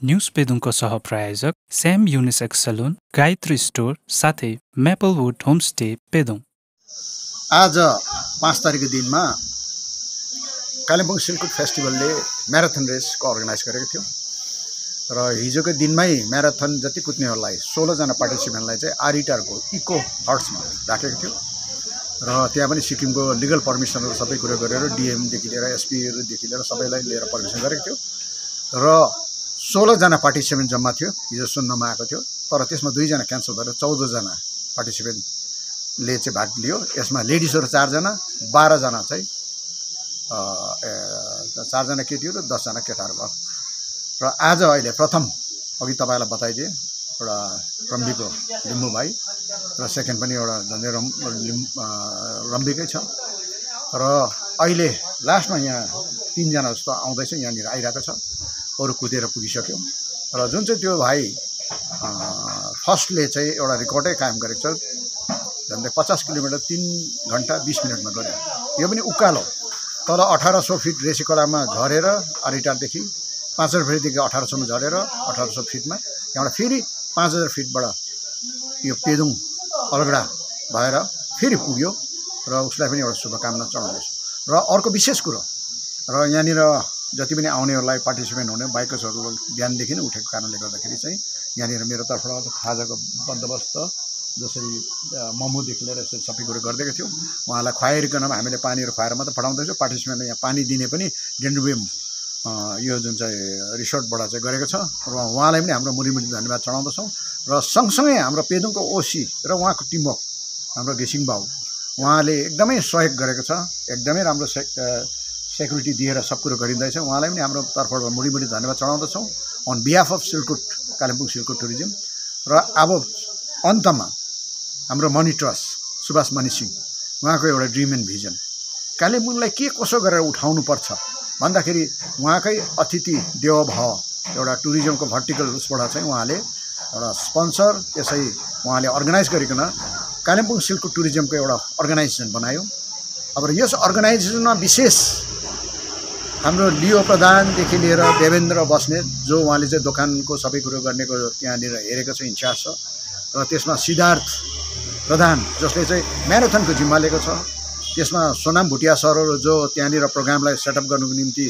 News पेदुङको सहप्रायोजक Shyam unisex salon Gayatri store साथै Maplewood homestay Pedong. आज पाँच तारिकको दिनमा कालिम्पोङ सिलकुट फेस्टिभलले म्याराथन रेसको अर्गनाइज गरेको थियो। र हिजोको दिनमै म्याराथन जति कुद्नेहरूलाई सोह्रजना पार्टिसिपेन्टलाई चाहिँ आरिटारको इको हर्ट्समा राखेको थियो। र त्यहाँ पनि सिक्किमको लिगल पर्मिसनहरू सबै कुरो गरेर डिएमदेखि लिएर एसपीहरूदेखि लिएर सबैलाई लिएर पर्मिसन गरेको थियो। र सोह्रजना पार्टिसिपेन्ट जम्मा थियो हिजो सुन्नमा आएको थियो। तर त्यसमा दुईजना क्यान्सल भएर चौधजना पार्टिसिपेन्टले चाहिँ भाग लियो। यसमा लेडिजहरू चारजना बाह्रजना चाहिँ चारजना केटी र दसजना केटाहरू भयो। र आज अहिले प्रथम अघि तपाईँलाई बताइदिएँ एउटा रम्बीको लिम्बू भाइ र सेकेन्ड पनि एउटा झन्डै रम लिम् रम्बीकै छ। र अहिले लास्टमा यहाँ तिनजना जस्तो आउँदैछ यहाँनिर आइरहेको छ। अरू कुदेर पुगिसक्यो। र जुन चाहिँ त्यो भाइ फर्स्टले चाहिँ एउटा रेकर्डै कायम गरेको छ झन्डै पचास किलोमिटर तिन घन्टा बिस मिनटमा गऱ्यो। यो पनि उकालो। तल अठार सौ फिट रेसीकलामा झरेर आरिटारदेखि पाँच हजार फिटदेखि अठार सौमा झरेर अठार सौ फिटमा त्यहाँबाट फेरि पाँच हजार फिटबाट यो पेदुङ अलगडा भएर फेरि पुग्यो र उसलाई पनि एउटा शुभकामना चढाउँदैछु। र अर्को विशेष कुरो र यहाँनिर जति पनि आउनेहरूलाई पार्टिसिपेन्ट हुने बाइकर्सहरू बिहानदेखि नै उठेको कारणले गर्दाखेरि चाहिँ यहाँनिर मेरो तर्फबाट खाजाको बन्दोबस्त जसरी मोमोदेखि लिएर यसरी सबै कुरो गरिदिएको थियौँ। उहाँलाई खुवाइकन हामीले पानीहरू खुवाएर मात्रै पठाउँदैछौँ। पार्टिसिपेन्टले यहाँ पानी दिने पनि डेन्डुबेम यो जुन चाहिँ रिसोर्टबाट चाहिँ गरेको छ र उहाँलाई पनि हाम्रो मुरीमुरी धन्यवाद चढाउँदछौँ र सँगसँगै हाम्रो पेदुङको ओसी र उहाँको टिमवर्क हाम्रो घिसिङ बाउ उहाँले एकदमै सहयोग गरेको छ एकदमै राम्रो से सेक्युरिटी दिएर सब कुरो गरिँदैछ। उहाँलाई पनि हाम्रो तर्फबाट मुडी धन्यवाद चढाउँदछौँ on behalf of सिलकुट Kalimpong सिलकुट tourism. र अब अन्तमा हाम्रो मनी ट्रस्ट सुभाष मणि सिंह उहाँको एउटा ड्रिम एन्ड भिजन। कालिम्पोङलाई के कसो गरेर उठाउनुपर्छ? भन्दाखेरि उहाँकै अतिथि देवभाव एउटा टुरिज्मको भर्टिकल उसबाट चाहिँ उहाँले एउटा स्पोन्सर त्यसै उहाँले अर्गनाइज गरिकन कालिम्पोङ सिल्क टुरिज्मको एउटा अर्गनाइजेसन बनायो। अब यस अर्गनाइजेसनमा विशेष हाम्रो लियो प्रधानदेखि लिएर देवेन्द्र बस्नेत जो उहाँले चाहिँ दोकानको सबै कुरो गर्नेको त्यहाँनिर हेरेको छ इन्चार्ज छ। र त्यसमा सिद्धार्थ प्रधान जसले चाहिँ म्याराथनको जिम्मा लिएको छ। त्यसमा सोनाम भुटिया सरहरू जो त्यहाँनिर प्रोग्रामलाई सेटअप गर्नुको निम्ति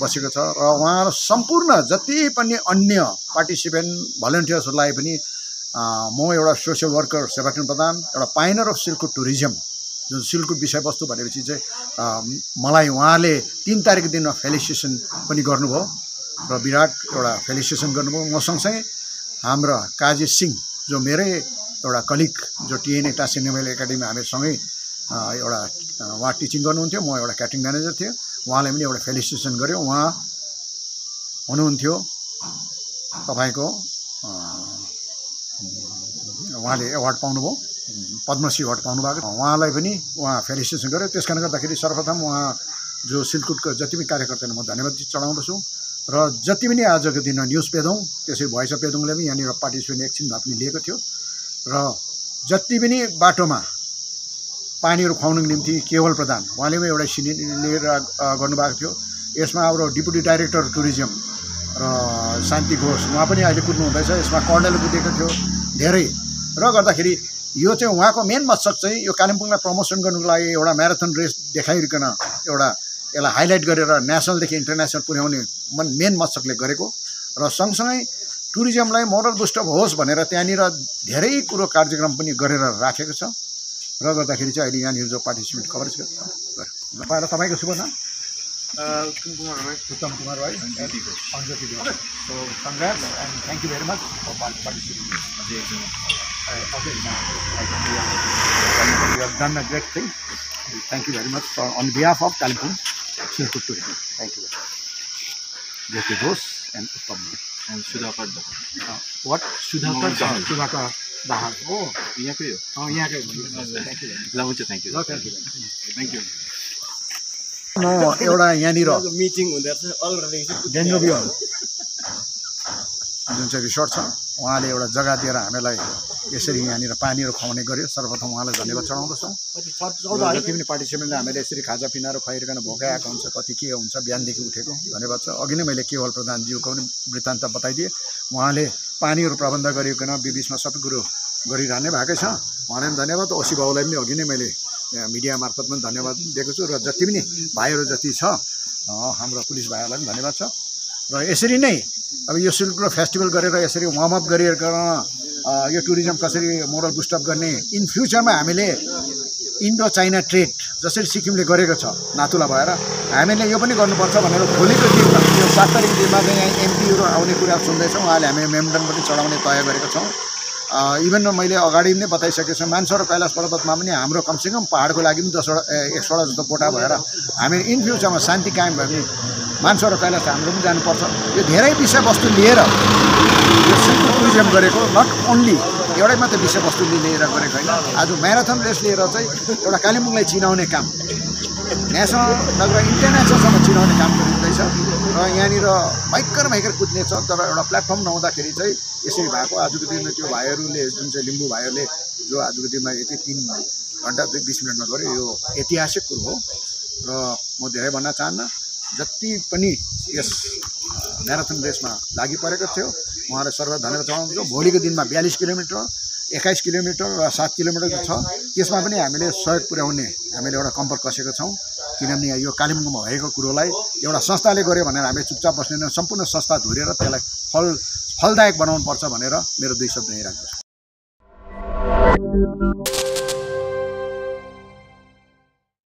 बसेको छ र उहाँ सम्पूर्ण जति पनि अन्य पार्टिसिपेन्ट भलन्टियर्सहरूलाई पनि म एउटा सोसियल वर्कर सेवाकिरण प्रधान एउटा पाइनर अफ सिल्कुट टुरिज्म जुन सिल्कुट विषयवस्तु भनेपछि चाहिँ मलाई उहाँले तिन तारिकको दिनमा फेलिसिएसन पनि गर्नुभयो र विराट एउटा फेलिसिएसन गर्नुभयो। म सँगसँगै हाम्रो काजी सिंह जो मेरै एउटा कलिग जो टिएनए टासी नेमेल एकाडेमी हामीसँगै एउटा उहाँ टिचिङ गर्नुहुन्थ्यो। म एउटा क्याटरिङ म्यानेजर थियो उहाँलाई पनि एउटा फेलिसिटेसन गऱ्यो उहाँ हुनुहुन्थ्यो तपाईँको उहाँले एवार्ड पाउनुभयो पद्मश्री अवार्ड पाउनुभएको। उहाँलाई पनि उहाँ फेलिसिटेसन गऱ्यो त्यस कारणले गर्दाखेरि सर्वप्रथम उहाँ जो सिलकुटको जति पनि कार्यकर्ताले म धन्यवाद चढाउँदछु। र जति पनि आजको दिनमा न्युज पेदौँ त्यसै भएछ पेदोङले पनि यहाँनिर पार्टिसिपेन्ट एकछिन भए पनि लिएको थियो। र जति पनि बाटोमा पानीहरू खुवाउनुको निम्ति केवल प्रधान। उहाँले पनि एउटा सिनि लिएर गर्नुभएको थियो। यसमा अब डिपुटी डाइरेक्टर टुरिज्म र शान्ति घोष उहाँ पनि अहिले कुद्नु हुँदैछ। यसमा कर्णेल कुदेको थियो धेरै। र गर्दाखेरि यो चाहिँ उहाँको मेन मकसद चाहिँ यो कालिम्पोङलाई प्रमोसन गर्नुको लागि एउटा म्याराथन रेस देखाइकन एउटा यसलाई हाइलाइट गरेर नेसनलदेखि इन्टरनेसनल पुर्याउने मन मेन मकसदले गरेको। र सँगसँगै टुरिज्मलाई मोरल बुस्टअप होस् भनेर त्यहाँनिर धेरै कुरो कार्यक्रम पनि गरेर राखेको छ। र गर्दाखेरि चाहिँ अहिले यहाँनिर जो पार्टिसिपेट कभरेज गर्छ तपाईँको शुभ नाम? Uttam Kumar Rai. Uttam Kumar Rai अन्जति so congrats and thank you very much for you have done a great thing thank you very much on behalf of Kalimpong सिलकुट tourism thank you Jyoti Ghosh and Uttam Sudhakar what Sudhakar Sudhakar Dahal हो यहाँकै हो यहाँकै ल हुन्छ thank you thank you thank you म एउटा यहाँनिर meeting हुँदो रहेछ अलरेडी डेन्डोबियम जुन चाहिँ रिसोर्ट छ उहाँले एउटा जग्गा दिएर हामीलाई यसरी यहाँनिर पानीहरू खुवाउने गर्यो। सर्वप्रथम उहाँलाई धन्यवाद चढाउँदछौँ जति पनि पार्टिसिपेन्टले हामीले यसरी खाजापिनाहरू खुवाइकन भोकै आएको हुन्छ कति के हुन्छ बिहानदेखि उठेको धन्यवाद छ। अघि नै मैले केवल प्रधानज्यूको पनि वृत्तान्त बताइदिएँ। उहाँले पानीहरू प्रबन्ध गरिकन बिबिचमा सबै कुरो गरिरहने भएकै छ। उहाँलाई पनि धन्यवाद। ओसी बाबुलाई पनि अघि नै मैले मिडिया मार्फत पनि धन्यवाद दिएको छु। र जति पनि भाइहरू जति छ हाम्रो पुलिस भाइहरूलाई पनि धन्यवाद छ। र यसरी नै अब यो सिल्क फेस्टिभल गरेर यसरी वार्मअप अ, यो टुरिज्म कसरी मोरल बुस्टअप गर्ने इन फ्युचरमा हामीले इन्डो चाइना ट्रेड जसरी सिक्किमले गरेको छ नाथुला भएर हामीले यो पनि गर्नुपर्छ भनेर भोलिको दिनमा यो सात तारिक दिनमा चाहिँ यहाँ एमपीहरू आउने कुरा सुन्दैछौँ। उहाँले हामी मेमडन पनि चढाउने तय गरेको छौँ। इभन मैले अगाडि नै बताइसकेको छु मान्छे कैलाश पर्वतमा पनि हाम्रो कमसेकम पाहाडको लागि पनि दसवटा एक सौवटा जस्तो कोटा भएर हामी इन फ्युचरमा शान्ति कायम भयो भने र कैलाश हाम्रो पनि जानुपर्छ। यो धेरै विषयवस्तु लिएर यो सिल्क टुरिज्म गरेको नट ओन्ली एउटै मात्रै विषयवस्तु लिएर गरेको होइन आज म्याराथन रेस लिएर चाहिँ एउटा कालिम्पोङलाई चिनाउने काम नेसनल नगएर इन्टरनेसनलसम्म चिनाउने काम र यहाँनिर भयङ्कर भयङ्कर कुद्ने छ तर एउटा प्लेटफर्म नहुँदाखेरि चाहिँ यसरी भएको आजको दिनमा त्यो भाइहरूले जुन चाहिँ लिम्बू भाइहरूले जो आजको दिनमा यति तिन घन्टा दुई बिस मिनटमा गऱ्यो यो ऐतिहासिक कुरो हो। र म धेरै भन्न चाहन्न जति पनि यस म्याराथन रेसमा लागि परेको थियो उहाँलाई सर्व धन्यवाद चढाउँछु भोलिको दिनमा बयालिस किलोमिटर एक्काइस किलोमिटर र सात किलोमिटर छ। त्यसमा पनि हामीले सहयोग पुर्याउने हामीले एउटा कम्पर कसेको छौँ। किनभने यो कालिम्पोङमा भएको कुरोलाई एउटा संस्थाले गर्यो भनेर हामी चुपचाप बस्दैन सम्पूर्ण संस्था धुरेर त्यसलाई फल फलदायक बनाउनुपर्छ भनेर मेरो दुई शब्द यहीँ राख्दछु।